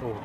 oh